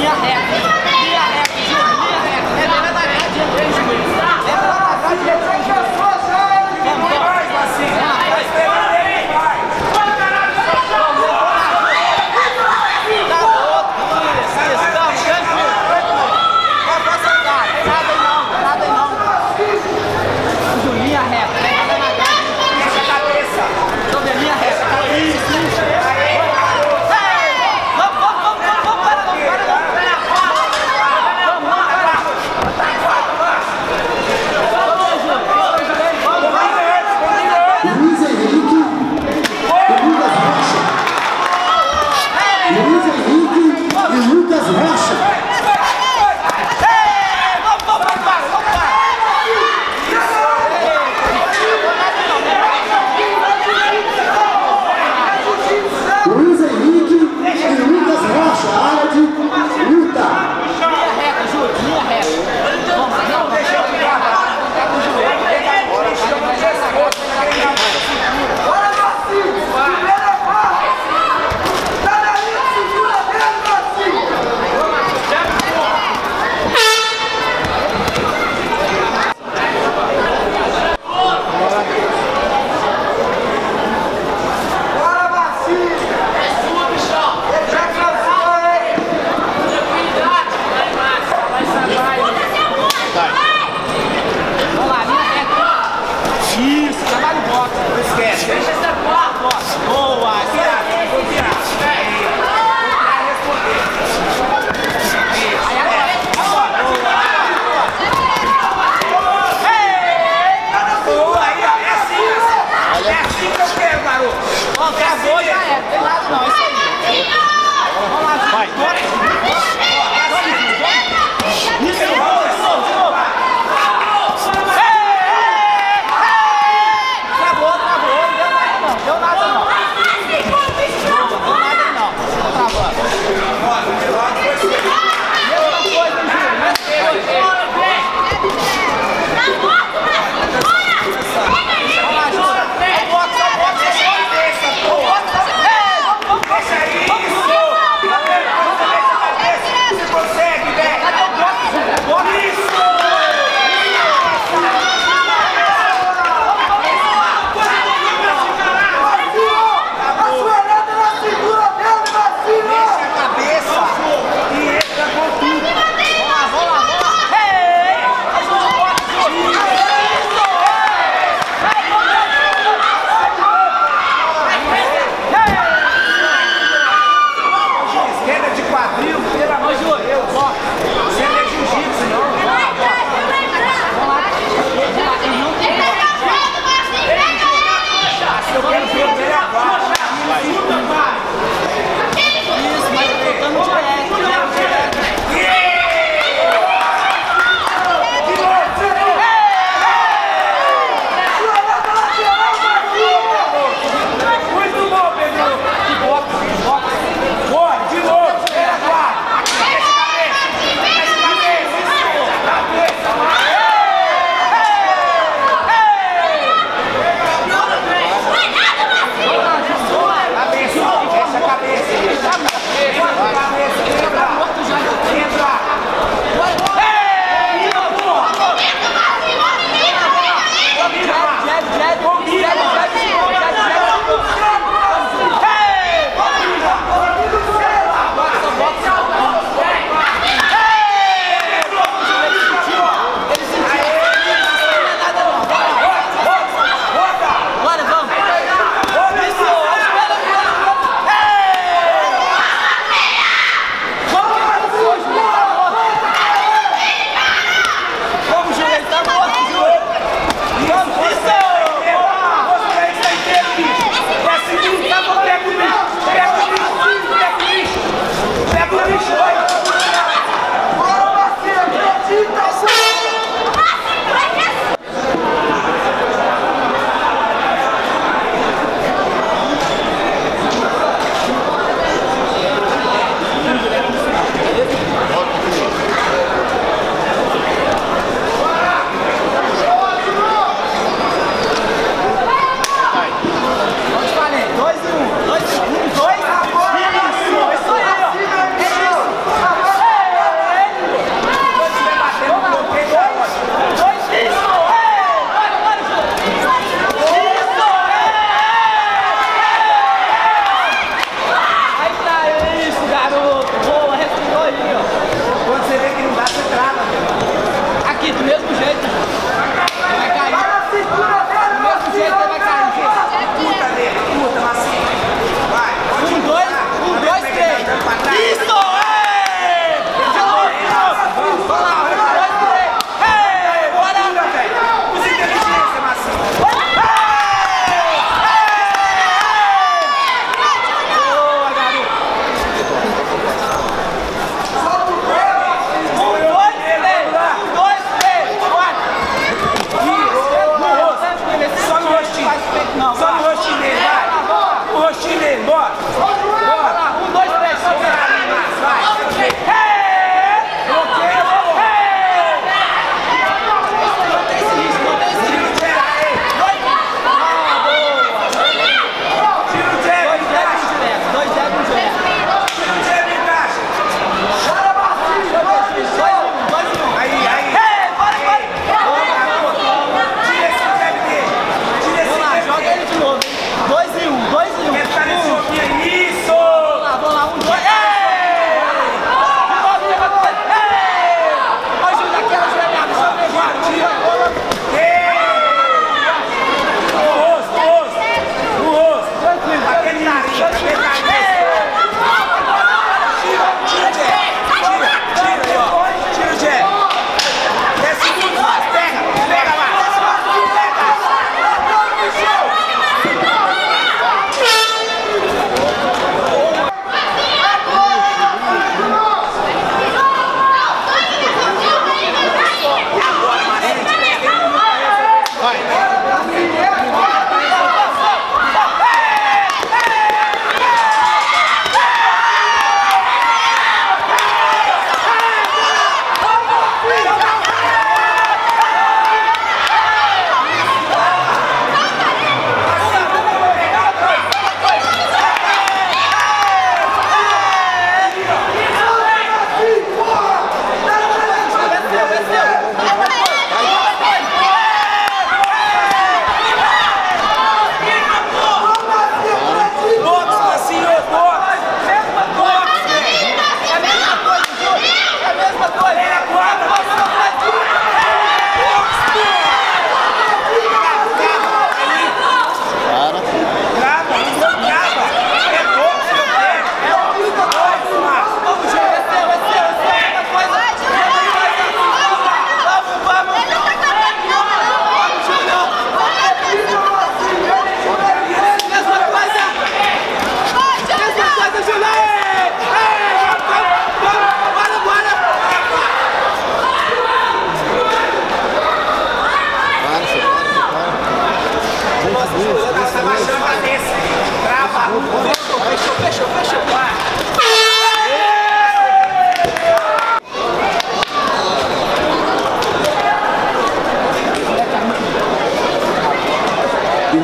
Iya.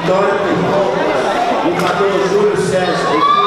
Vitória Pirrol e Júlio César.